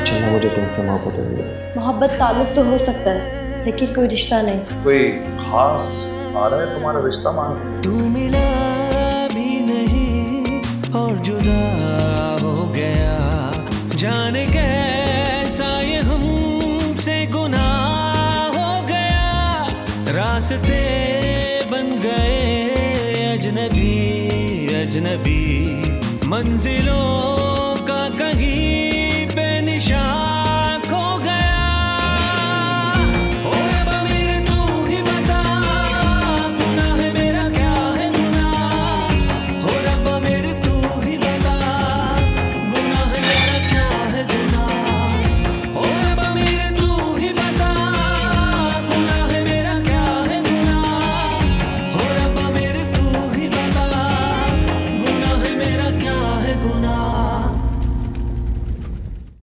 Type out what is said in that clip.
मुझे तुमसे मोहब्बत हो। गई मोहब्बत ताल्लुक तो हो सकता है लेकिन कोई रिश्ता नहीं। कोई खास आ रहा है तुम्हारा रिश्ता मांगने? तू मिला भी नहीं और जुदा हो गया। जाने कैसा ये हमसे गुनाह हो गया। रास्ते बन गए अजनबी अजनबी। मंजिलों हो